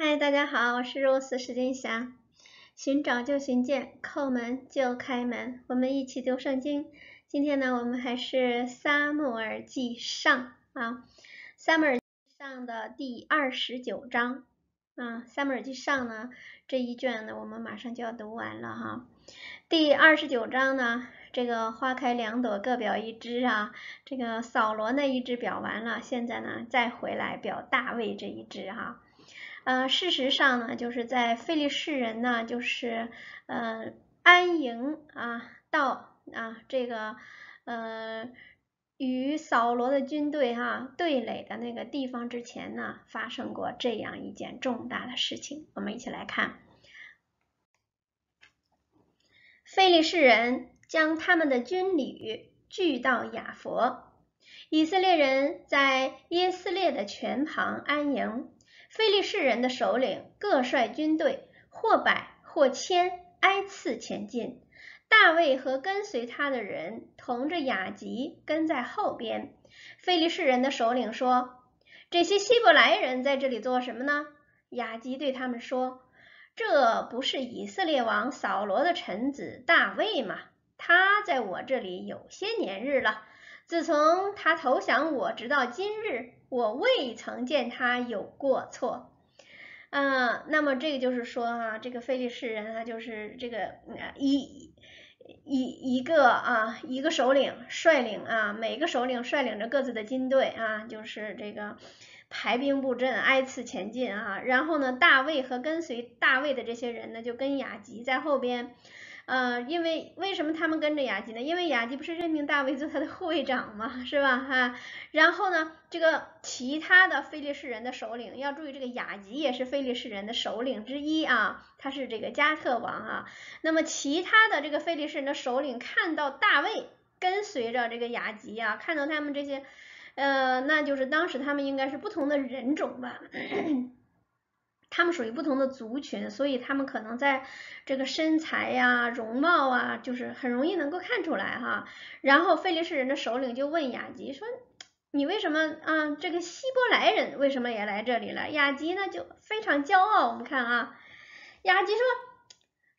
嗨，大家好，我是 Rose 时间侠。寻找就寻见，叩门就开门，我们一起读圣经。今天呢，我们还是撒母耳记上啊，撒母耳上的第二十九章啊，撒母耳记上呢这一卷呢，我们马上就要读完了哈。第二十九章呢，这个花开两朵，各表一枝啊，这个扫罗那一枝表完了，现在呢再回来表大卫这一枝哈。呃，事实上呢，就是在非利士人呢，就是呃安营啊，到啊这个呃与扫罗的军队哈对垒的那个地方之前呢，发生过这样一件重大的事情。我们一起来看，非利士人将他们的军旅聚到雅佛，以色列人在耶斯列的泉旁安营。非利士人的首领各率军队，或百或千，挨次前进。大卫和跟随他的人同着雅吉跟在后边。非利士人的首领说：“这些希伯来人在这里做什么呢？”雅吉对他们说：“这不是以色列王扫罗的臣子大卫吗？他在我这里有些年日了。自从他投降我，直到今日。”我未曾见他有过错，啊，那么这个就是说哈，这个非利士人他就是这个一一一个啊一个首领率领啊每个首领率领着各自的军队啊，就是这个排兵布阵，挨次前进啊，然后呢，大卫和跟随大卫的这些人呢，就跟雅吉在后边。呃，因为为什么他们跟着雅吉呢？因为雅吉不是任命大卫做他的护卫长嘛，是吧？哈，然后呢，这个其他的非利士人的首领要注意，这个雅吉也是非利士人的首领之一啊，他是这个加特王啊。那么其他的这个非利士人的首领看到大卫跟随着这个雅吉啊，看到他们这些，呃，那就是当时他们应该是不同的人种吧。他们属于不同的族群，所以他们可能在这个身材呀、容貌啊，就是很容易能够看出来哈。然后菲利士人的首领就问雅吉说：“你为什么啊？这个希伯来人为什么也来这里了？”雅吉呢就非常骄傲。我们看啊，雅吉说：“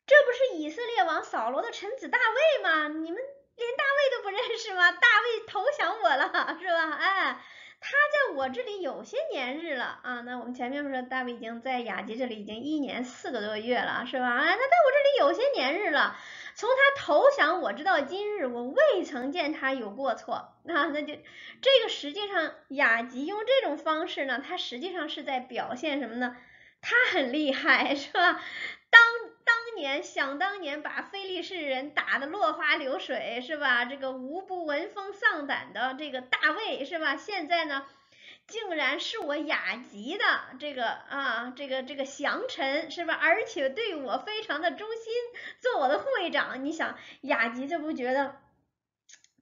这不是以色列王扫罗的臣子大卫吗？你们连大卫都不认识吗？大卫投降我了，是吧？哎。”他在我这里有些年日了啊，那我们前面不说大卫已经在雅集这里已经一年四个多月了，是吧？啊，他在我这里有些年日了，从他投降我直到今日，我未曾见他有过错啊，那就这个实际上雅集用这种方式呢，他实际上是在表现什么呢？他很厉害，是吧？年想当年把非利士人打得落花流水是吧？这个无不闻风丧胆的这个大卫是吧？现在呢，竟然是我雅集的这个啊这个这个降臣是吧？而且对我非常的忠心，做我的会长。你想雅集这不觉得？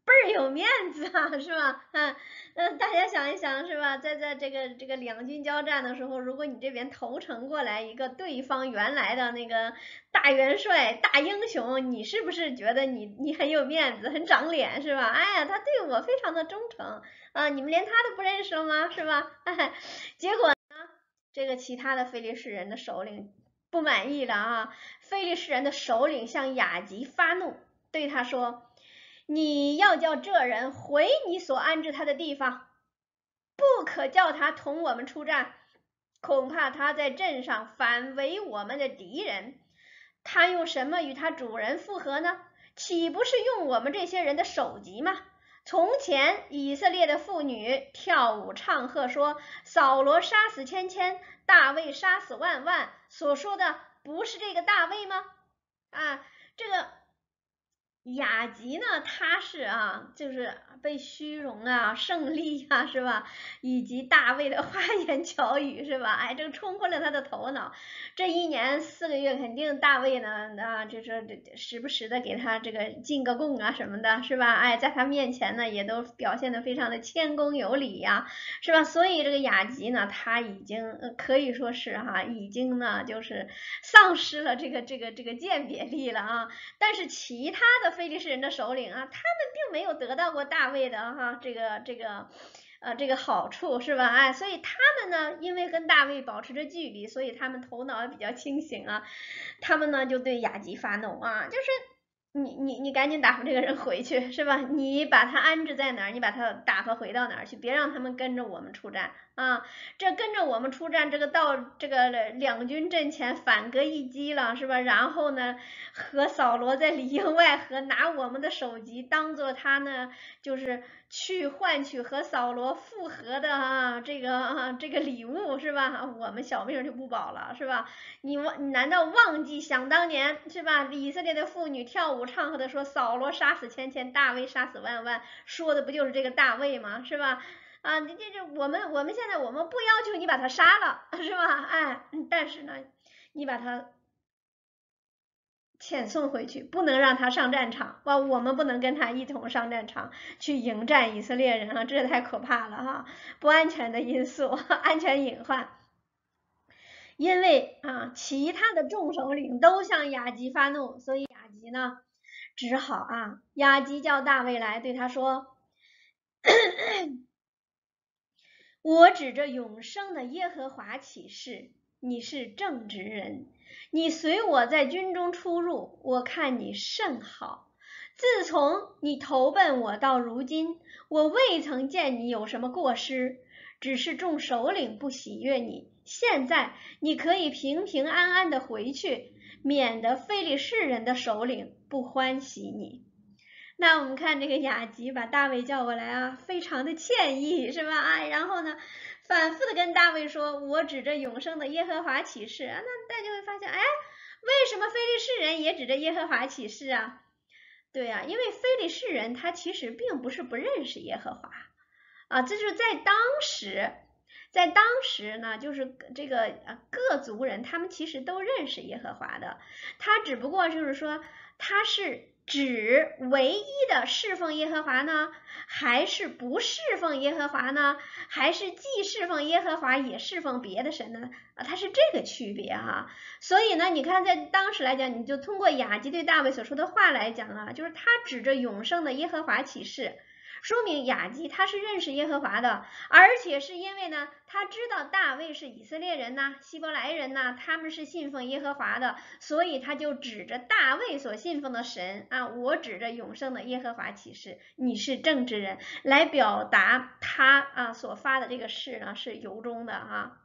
倍儿有面子啊，是吧？嗯嗯，大家想一想，是吧？在在这个这个两军交战的时候，如果你这边投诚过来一个对方原来的那个大元帅、大英雄，你是不是觉得你你很有面子、很长脸，是吧？哎呀，他对我非常的忠诚啊，你们连他都不认识了吗？是吧？结果呢，这个其他的菲利士人的首领不满意了啊，菲利士人的首领向雅吉发怒，对他说。你要叫这人回你所安置他的地方，不可叫他同我们出战，恐怕他在镇上反为我们的敌人。他用什么与他主人复合呢？岂不是用我们这些人的首级吗？从前以色列的妇女跳舞唱和，说扫罗杀死千千，大卫杀死万万，所说的不是这个大卫吗？啊，这个。雅吉呢？他是啊，就是被虚荣啊、胜利呀，是吧？以及大卫的花言巧语，是吧？哎，这个冲昏了他的头脑。这一年四个月，肯定大卫呢啊，就是时不时的给他这个进个贡啊什么的，是吧？哎，在他面前呢，也都表现的非常的谦恭有礼呀，是吧？所以这个雅吉呢，他已经可以说是哈，已经呢就是丧失了这个这个这个鉴别力了啊。但是其他的。菲利士人的首领啊，他们并没有得到过大卫的哈这个这个呃这个好处是吧？哎，所以他们呢，因为跟大卫保持着距离，所以他们头脑也比较清醒啊。他们呢就对雅吉发怒啊，就是。你你你赶紧打发这个人回去是吧？你把他安置在哪儿？你把他打发回到哪儿去？别让他们跟着我们出战啊！这跟着我们出战，这个到这个两军阵前反戈一击了是吧？然后呢，和扫罗在里应外合，拿我们的首级当做他呢，就是去换取和扫罗复合的啊这个啊这个礼物是吧？我们小命就不保了是吧？你忘你难道忘记想当年是吧？以色列的妇女跳舞。唱和的说扫罗杀死千千，大卫杀死万万，说的不就是这个大卫吗？是吧？啊，这这这，我们我们现在我们不要求你把他杀了，是吧？哎，但是呢，你把他遣送回去，不能让他上战场，哇，我们不能跟他一同上战场去迎战以色列人啊，这太可怕了哈！不安全的因素，安全隐患。因为啊，其他的众首领都向雅吉发怒，所以雅吉呢。只好啊，雅吉叫大卫来，对他说：“ 我指着永生的耶和华起誓，你是正直人，你随我在军中出入，我看你甚好。自从你投奔我到如今，我未曾见你有什么过失，只是众首领不喜悦你。现在你可以平平安安的回去。”免得非利士人的首领不欢喜你。那我们看这个雅吉把大卫叫过来啊，非常的歉意是吧？哎，然后呢，反复的跟大卫说：“我指着永生的耶和华起誓。”啊，那大家会发现，哎，为什么非利士人也指着耶和华起誓啊？对呀，因为非利士人他其实并不是不认识耶和华啊，这就是在当时。在当时呢，就是这个呃各族人，他们其实都认识耶和华的，他只不过就是说他是指唯一的侍奉耶和华呢，还是不侍奉耶和华呢，还是既侍奉耶和华也侍奉别的神呢？啊，它是这个区别哈。所以呢，你看在当时来讲，你就通过雅基对大卫所说的话来讲啊，就是他指着永生的耶和华起誓。说明雅基他是认识耶和华的，而且是因为呢，他知道大卫是以色列人呐，希伯来人呐，他们是信奉耶和华的，所以他就指着大卫所信奉的神啊，我指着永生的耶和华起誓，你是正直人，来表达他啊所发的这个誓呢是由衷的啊。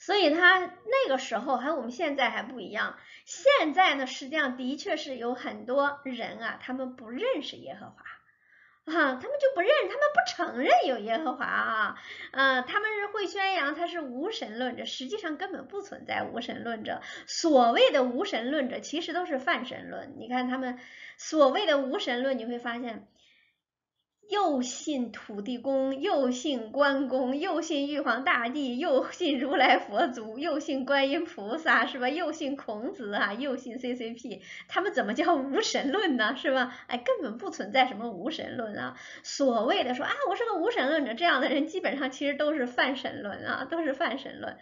所以他那个时候和我们现在还不一样，现在呢实际上的确是有很多人啊，他们不认识耶和华。啊，他们就不认，他们不承认有耶和华啊，呃，他们是会宣扬他是无神论者，实际上根本不存在无神论者。所谓的无神论者，其实都是泛神论。你看他们所谓的无神论，你会发现。又信土地公，又信关公，又信玉皇大帝，又信如来佛祖，又信观音菩萨，是吧？又信孔子啊，又信 CCP，他们怎么叫无神论呢？是吧？哎，根本不存在什么无神论啊！所谓的说啊，我是个无神论者，这样的人基本上其实都是泛神论啊，都是泛神论。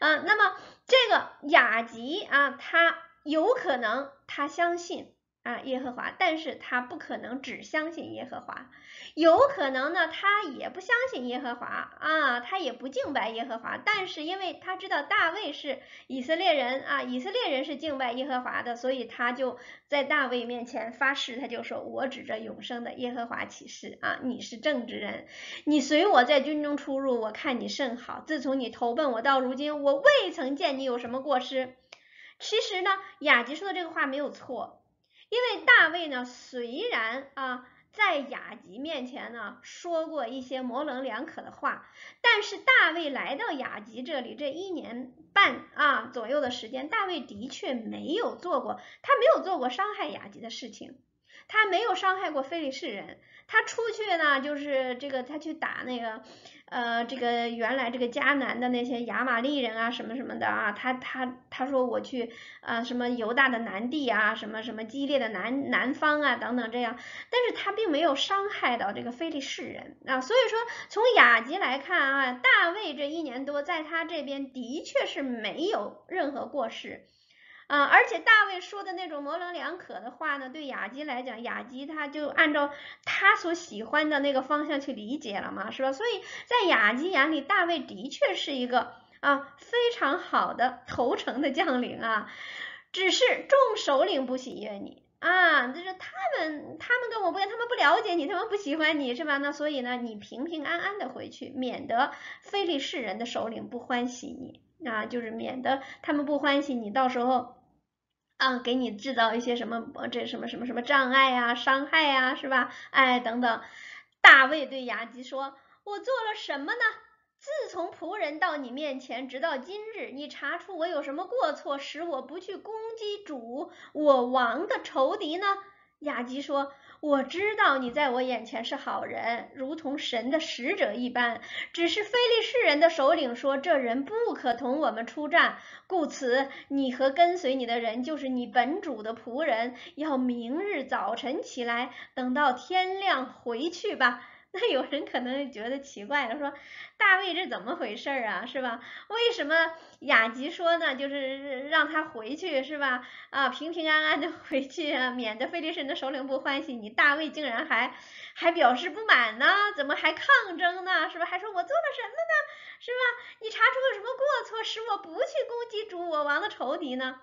啊，那么这个雅集啊，他有可能他相信。啊，耶和华，但是他不可能只相信耶和华，有可能呢，他也不相信耶和华啊，他也不敬拜耶和华，但是因为他知道大卫是以色列人啊，以色列人是敬拜耶和华的，所以他就在大卫面前发誓，他就说：“我指着永生的耶和华起誓啊，你是正直人，你随我在军中出入，我看你甚好。自从你投奔我到如今，我未曾见你有什么过失。”其实呢，雅吉说的这个话没有错。因为大卫呢，虽然啊在雅吉面前呢说过一些模棱两可的话，但是大卫来到雅吉这里这一年半啊左右的时间，大卫的确没有做过，他没有做过伤害雅吉的事情，他没有伤害过非利士人，他出去呢就是这个他去打那个。呃，这个原来这个迦南的那些亚玛利人啊，什么什么的啊，他他他说我去啊，什么犹大的南地啊，什么什么激烈的南南方啊，等等这样，但是他并没有伤害到这个非利士人啊，所以说从雅集来看啊，大卫这一年多在他这边的确是没有任何过失啊，而且大卫说的那种模棱两可的话呢，对雅基来讲，雅基他就按照他所喜欢的那个方向去理解了嘛，是吧？所以在雅基眼里，大卫的确是一个啊非常好的投诚的将领啊，只是众首领不喜悦你啊，就是他们他们跟我不一样，他们不了解你，他们不喜欢你是吧？那所以呢，你平平安安的回去，免得非利士人的首领不欢喜你。啊，就是免得他们不欢喜你，到时候啊，给你制造一些什么这什么什么什么障碍呀、伤害呀，是吧？哎，等等。大卫对雅吉说：“我做了什么呢？自从仆人到你面前，直到今日，你查出我有什么过错，使我不去攻击主我王的仇敌呢？”雅吉说。我知道你在我眼前是好人，如同神的使者一般。只是非利士人的首领说，这人不可同我们出战，故此你和跟随你的人，就是你本主的仆人，要明日早晨起来，等到天亮回去吧。那有人可能觉得奇怪了，说大卫这怎么回事啊，是吧？为什么雅吉说呢？就是让他回去，是吧？啊，平平安安的 回去啊，免得菲利士人的首领不欢喜。你大卫竟然还还表示不满呢？怎么还抗争呢？是吧？还说我做了什么呢？是吧？你查出了什么过错，使我不去攻击主我王的仇敌呢？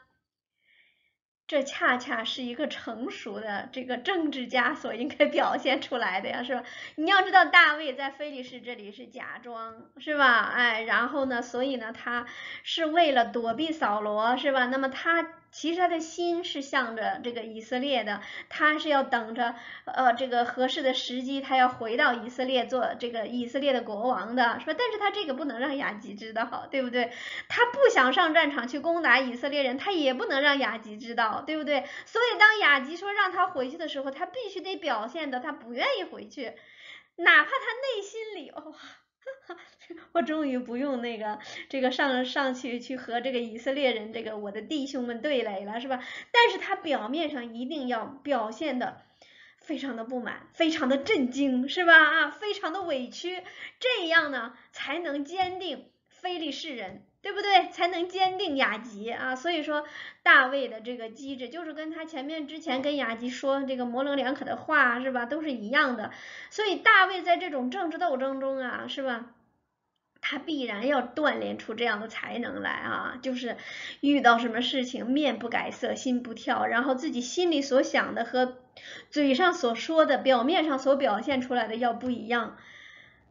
这恰恰是一个成熟的这个政治家所应该表现出来的呀，是吧？你要知道，大卫在菲利士这里是假装，是吧？哎，然后呢，所以呢，他是为了躲避扫罗，是吧？那么他。其实他的心是向着这个以色列的，他是要等着呃这个合适的时机，他要回到以色列做这个以色列的国王的，是吧？但是他这个不能让雅吉知道，对不对？他不想上战场去攻打以色列人，他也不能让雅吉知道，对不对？所以当雅吉说让他回去的时候，他必须得表现的他不愿意回去，哪怕他内心里哇。哈 哈我终于不用那个这个上上去去和这个以色列人这个我的弟兄们对垒了，是吧？但是他表面上一定要表现的非常的不满，非常的震惊，是吧？啊，非常的委屈，这样呢才能坚定非利士人。对不对？才能坚定雅吉啊！所以说大卫的这个机制就是跟他前面之前跟雅吉说这个模棱两可的话是吧，都是一样的。所以大卫在这种政治斗争中啊，是吧？他必然要锻炼出这样的才能来啊，就是遇到什么事情面不改色心不跳，然后自己心里所想的和嘴上所说的、表面上所表现出来的要不一样。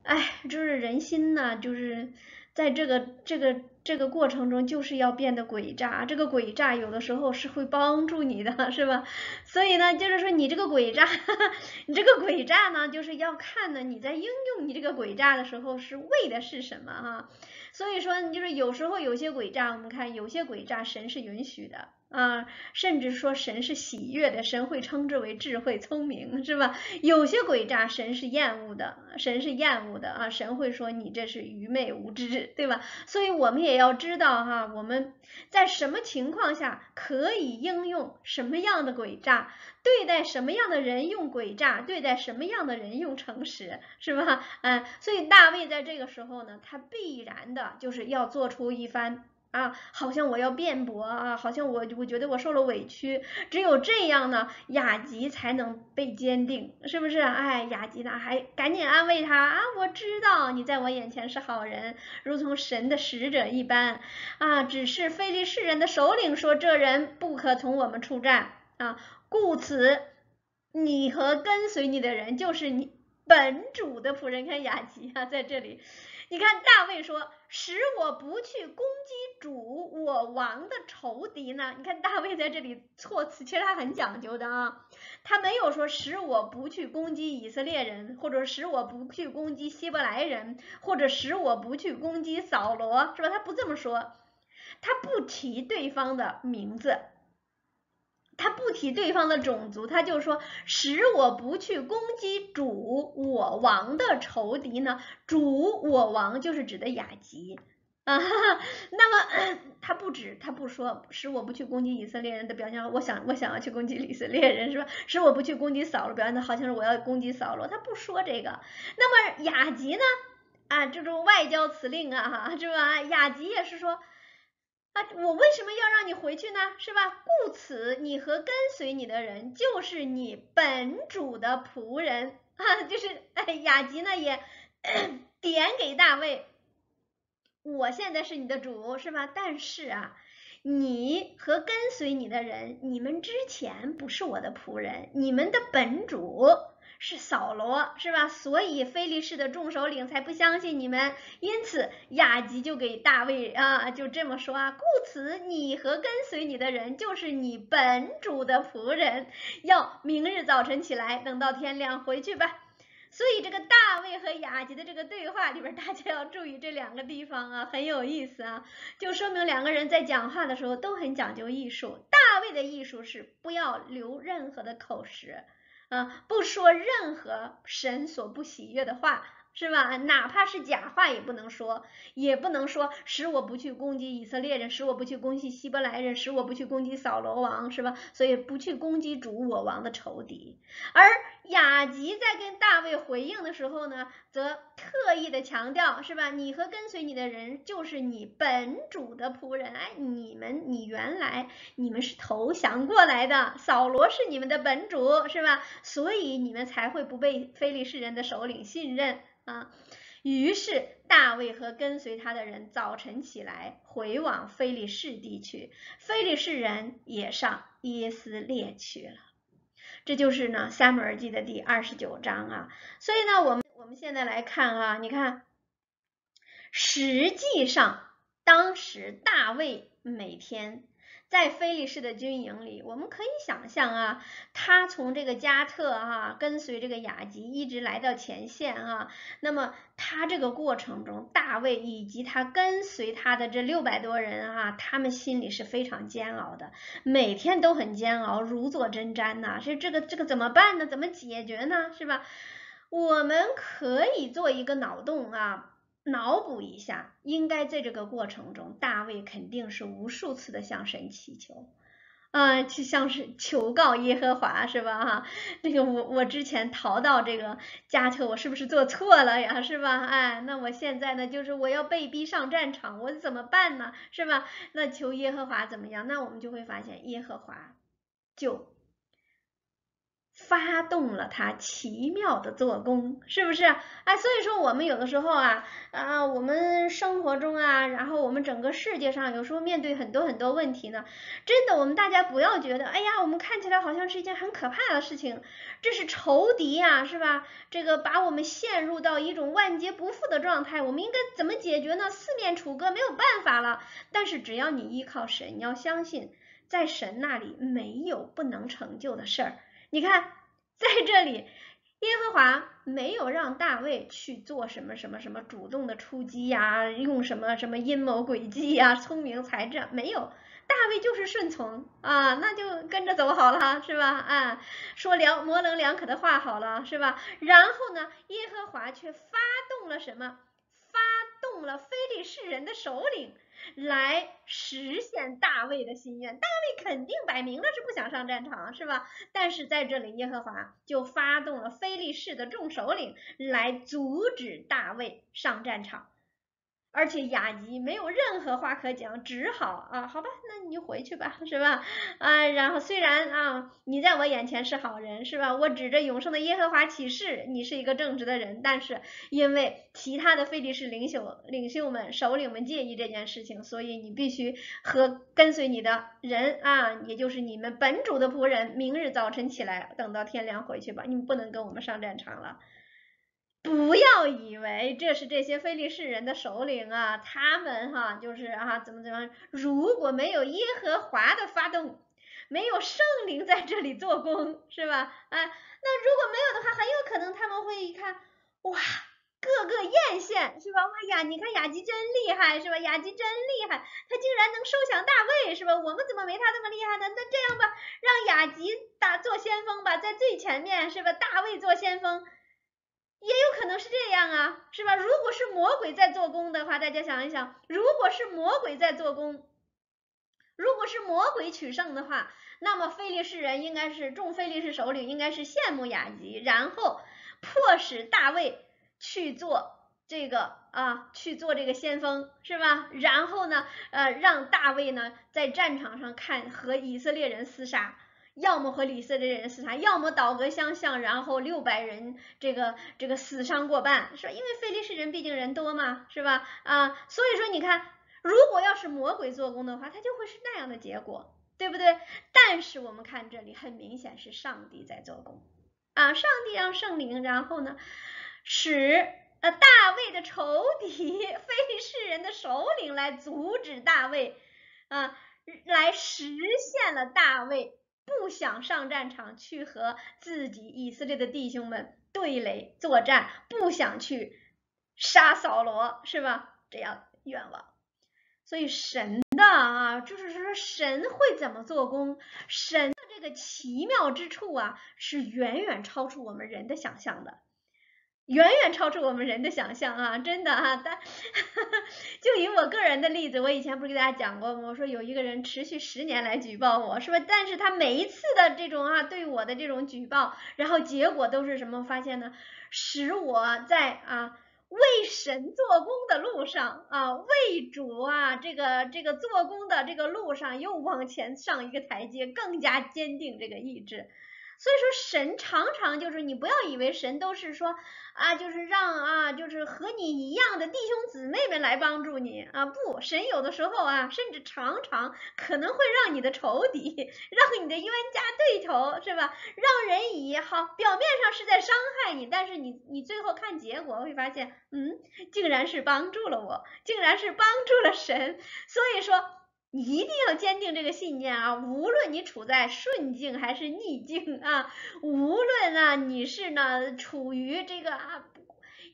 哎，就是人心呢，就是在这个这个。这个过程中就是要变得诡诈，这个诡诈有的时候是会帮助你的，是吧？所以呢，就是说你这个诡诈，你这个诡诈呢，就是要看呢你在应用你这个诡诈的时候是为的是什么哈。所以说，你就是有时候有些诡诈，我们看有些诡诈神是允许的。啊，甚至说神是喜悦的，神会称之为智慧聪明，是吧？有些诡诈神是厌恶的，神是厌恶的啊，神会说你这是愚昧无知，对吧？所以我们也要知道哈，我们在什么情况下可以应用什么样的诡诈，对待什么样的人用诡诈，对待什么样的人用诚实，是吧？嗯，所以大卫在这个时候呢，他必然的就是要做出一番。啊，好像我要辩驳啊，好像我我觉得我受了委屈，只有这样呢，雅吉才能被坚定，是不是？哎，雅吉呢还赶紧安慰他啊，我知道你在我眼前是好人，如同神的使者一般啊，只是非利士人的首领说这人不可从我们出战啊，故此你和跟随你的人就是你本主的仆人。看雅吉啊，在这里。你看大卫说，使我不去攻击主我王的仇敌呢？你看大卫在这里措辞，其实他很讲究的啊，他没有说使我不去攻击以色列人，或者使我不去攻击希伯来人，或者使我不去攻击扫罗，是吧？他不这么说，他不提对方的名字。他不提对方的种族，他就说使我不去攻击主我王的仇敌呢？主我王就是指的雅吉啊。那么 他不止，他不说使我不去攻击以色列人的表现，我想我想要去攻击以色列人是吧？使我不去攻击扫罗，表现的好像是我要攻击扫罗，他不说这个。那么雅吉呢？啊，这种外交辞令啊，哈是吧？雅吉也是说。啊，我为什么要让你回去呢？是吧？故此，你和跟随你的人就是你本主的仆人啊，就是哎，雅吉呢也 点给大卫，我现在是你的主，是吧？但是啊，你和跟随你的人，你们之前不是我的仆人，你们的本主。是扫罗，是吧？所以非利士的众首领才不相信你们，因此雅吉就给大卫啊，就这么说啊。故此，你和跟随你的人就是你本主的仆人，要明日早晨起来，等到天亮回去吧。所以这个大卫和雅吉的这个对话里边，大家要注意这两个地方啊，很有意思啊，就说明两个人在讲话的时候都很讲究艺术。大卫的艺术是不要留任何的口实。啊，不说任何神所不喜悦的话，是吧？哪怕是假话也不能说，也不能说使我不去攻击以色列人，使我不去攻击希伯来人，使我不去攻击扫罗王，是吧？所以不去攻击主我王的仇敌，而。雅吉在跟大卫回应的时候呢，则特意的强调，是吧？你和跟随你的人就是你本主的仆人，哎，你们，你原来你们是投降过来的，扫罗是你们的本主，是吧？所以你们才会不被非利士人的首领信任啊。于是大卫和跟随他的人早晨起来，回往非利士地去，非利士人也上耶斯列去了。这就是呢《撒母耳记》的第二十九章啊，所以呢，我们我们现在来看啊，你看，实际上当时大卫每天。在菲利士的军营里，我们可以想象啊，他从这个加特哈跟随这个雅吉一直来到前线啊，那么他这个过程中，大卫以及他跟随他的这六百多人啊，他们心里是非常煎熬的，每天都很煎熬，如坐针毡呐。所以这个这个怎么办呢？怎么解决呢？是吧？我们可以做一个脑洞啊。脑补一下，应该在这个过程中，大卫肯定是无数次的向神祈求，啊，去像是求告耶和华，是吧？哈，那个我我之前逃到这个加特，我是不是做错了呀？是吧？哎，那我现在呢，就是我要被逼上战场，我怎么办呢？是吧？那求耶和华怎么样？那我们就会发现耶和华就。发动了他奇妙的做工，是不是？哎，所以说我们有的时候啊，啊，我们生活中啊，然后我们整个世界上有时候面对很多很多问题呢，真的，我们大家不要觉得，哎呀，我们看起来好像是一件很可怕的事情，这是仇敌呀，是吧？这个把我们陷入到一种万劫不复的状态，我们应该怎么解决呢？四面楚歌，没有办法了。但是只要你依靠神，你要相信，在神那里没有不能成就的事儿。你看，在这里，耶和华没有让大卫去做什么什么什么主动的出击呀，用什么什么阴谋诡计呀，聪明才智没有，大卫就是顺从啊，那就跟着走好了，是吧？啊，说两模棱两可的话好了，是吧？然后呢，耶和华却发动了什么？发动了非利士人的首领。来实现大卫的心愿，大卫肯定摆明了是不想上战场，是吧？但是在这里，耶和华就发动了非利士的众首领来阻止大卫上战场。而且雅吉没有任何话可讲，只好啊，好吧，那你就回去吧，是吧？啊，然后虽然啊，你在我眼前是好人，是吧？我指着永生的耶和华起誓，你是一个正直的人，但是因为其他的非利士领袖、领袖们、首领们介意这件事情，所以你必须和跟随你的人啊，也就是你们本主的仆人，明日早晨起来，等到天亮回去吧，你们不能跟我们上战场了。不要以为这是这些非利士人的首领啊，他们哈就是啊怎么怎么，如果没有耶和华的发动，没有圣灵在这里做工，是吧？啊，那如果没有的话，很有可能他们会一看，哇，个个艳羡，是吧？哎呀，你看雅吉真厉害，是吧？雅吉真厉害，他竟然能收降大卫，是吧？我们怎么没他这么厉害呢？那这样吧，让雅吉打做先锋吧，在最前面，是吧？大卫做先锋。也有可能是这样啊，是吧？如果是魔鬼在做工的话，大家想一想，如果是魔鬼在做工，如果是魔鬼取胜的话，那么菲利士人应该是众菲利士首领应该是羡慕雅吉，然后迫使大卫去做这个啊去做这个先锋是吧？然后呢，呃，让大卫呢在战场上看和以色列人厮杀，要么和以色的人厮杀，要么倒戈相向，然后六百人这个这个死伤过半，是吧？因为非利士人毕竟人多嘛，是吧？啊，所以说你看，如果要是魔鬼做工的话，他就会是那样的结果，对不对？但是我们看这里，很明显是上帝在做工啊，上帝让圣灵，然后呢使。呃，大卫的仇敌非利士人的首领来阻止大卫，啊，来实现了大卫不想上战场去和自己以色列的弟兄们对垒作战，不想去杀扫罗，是吧？这样愿望。所以神的啊，就是说神会怎么做工，神的这个奇妙之处啊，是远远超出我们人的想象的。远远超出我们人的想象啊！真的哈，但 就以我个人的例子，我以前不是给大家讲过吗？我说有一个人持续十年来举报我，是吧？但是他每一次的这种啊对我的这种举报，然后结果都是什么？发现呢？使我在啊为神做工的路上啊，为主啊这个这个做工的这个路上又往前上一个台阶，更加坚定这个意志。所以说神常常就是你不要以为神都是说啊，就是让啊，就是和你一样的弟兄姊妹们来帮助你啊，不，神有的时候啊，甚至常常可能会让你的仇敌，让你的冤家对头，是吧？让人以好表面上是在伤害你，但是你你最后看结果会发现，嗯，竟然是帮助了我，竟然是帮助了神。所以说。你一定要坚定这个信念啊！无论你处在顺境还是逆境啊，无论啊你是呢处于这个啊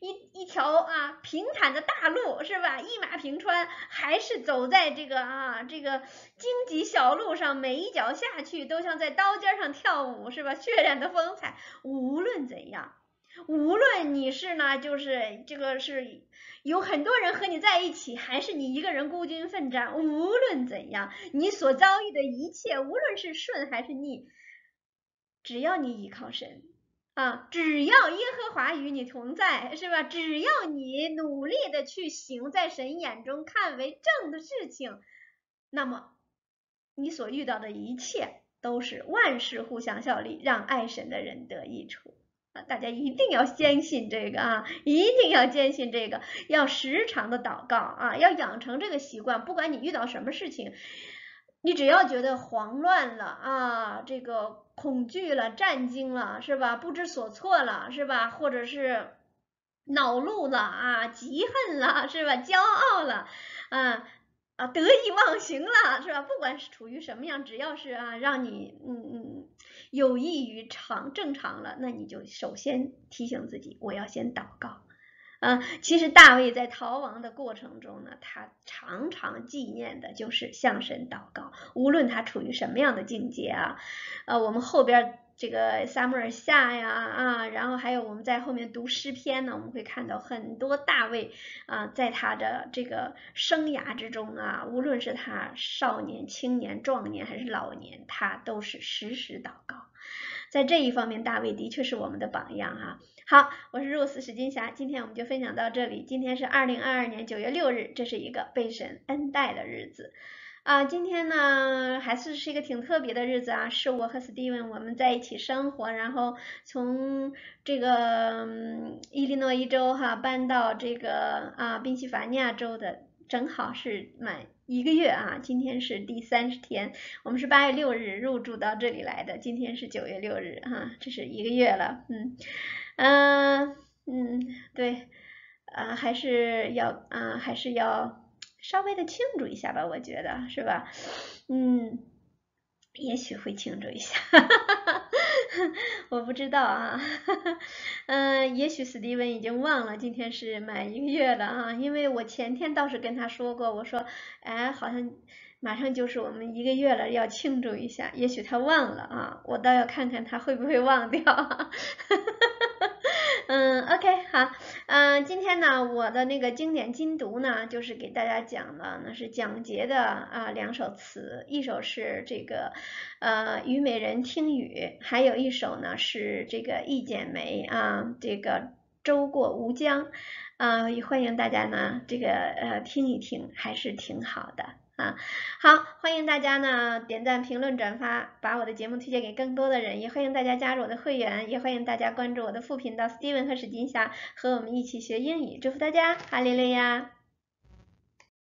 一一条啊平坦的大路是吧，一马平川，还是走在这个啊这个荆棘小路上，每一脚下去都像在刀尖上跳舞是吧？血染的风采，无论怎样。无论你是呢，就是这个是有很多人和你在一起，还是你一个人孤军奋战，无论怎样，你所遭遇的一切，无论是顺还是逆，只要你依靠神啊，只要耶和华与你同在，是吧？只要你努力的去行在神眼中看为正的事情，那么你所遇到的一切都是万事互相效力，让爱神的人得益处。大家一定要坚信这个啊，一定要坚信这个，要时常的祷告啊，要养成这个习惯。不管你遇到什么事情，你只要觉得慌乱了啊，这个恐惧了、战惊了，是吧？不知所措了，是吧？或者是恼怒了啊，嫉恨了，是吧？骄傲了，啊。啊，得意忘形了，是吧？不管是处于什么样，只要是啊，让你嗯嗯有益于常正常了，那你就首先提醒自己，我要先祷告。啊，其实大卫在逃亡的过程中呢，他常常纪念的就是向神祷告，无论他处于什么样的境界啊。呃，我们后边。这个萨母尔下呀啊，然后还有我们在后面读诗篇呢，我们会看到很多大卫啊，在他的这个生涯之中啊，无论是他少年、青年、壮年还是老年，他都是时时祷告。在这一方面，大卫的确是我们的榜样哈。好，我是 Rose 史金霞，今天我们就分享到这里。今天是二零二二年九月六日，这是一个被神恩待的日子。啊，今天呢还是是一个挺特别的日子啊，是我和 Steven 我们在一起生活，然后从这个嗯伊利诺伊州哈搬到这个啊宾夕法尼亚州的，正好是满一个月啊，今天是第三十天，我们是八月六日入住到这里来的，今天是九月六日哈，这是一个月了，嗯嗯嗯，对，啊还是要啊还是要。稍微的庆祝一下吧，我觉得是吧？嗯，也许会庆祝一下，我不知道啊。嗯，也许史蒂文已经忘了今天是满一个月了啊，因为我前天倒是跟他说过，我说，哎，好像马上就是我们一个月了，要庆祝一下。也许他忘了啊，我倒要看看他会不会忘掉。嗯，OK，好，嗯，今天呢，我的那个经典精读呢，就是给大家讲的，那是蒋捷的啊两首词，一首是这个呃《虞美人听雨》，还有一首呢是这个《一剪梅》啊，这个《舟过吴江》啊，也欢迎大家呢，这个呃听一听，还是挺好的。啊。好，欢迎大家呢点赞、评论、转发，把我的节目推荐给更多的人，也欢迎大家加入我的会员，也欢迎大家关注我的副频道 Steven 和史金霞，和我们一起学英语。祝福大家，哈利路亚！